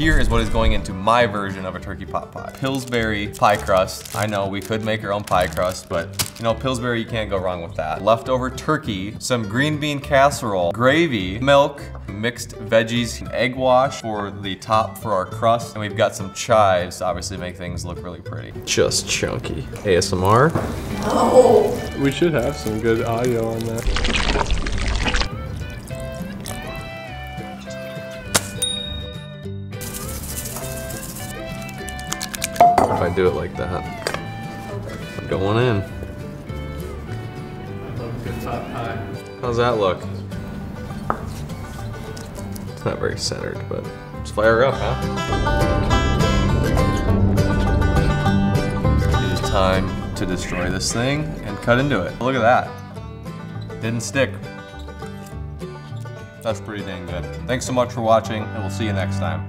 Here is what is going into my version of a turkey pot pie. Pillsbury pie crust. I know we could make our own pie crust, but you know, Pillsbury, you can't go wrong with that. Leftover turkey, some green bean casserole, gravy, milk, mixed veggies, egg wash for the top for our crust, and we've got some chives to obviously make things look really pretty. Just chunky. ASMR. Oh! We should have some good audio on that. If I do it like that, I'm going in. How's that look? It's not very centered, but let's fire up, huh? It is time to destroy this thing and cut into it. Look at that. Didn't stick. That's pretty dang good. Thanks so much for watching, and we'll see you next time.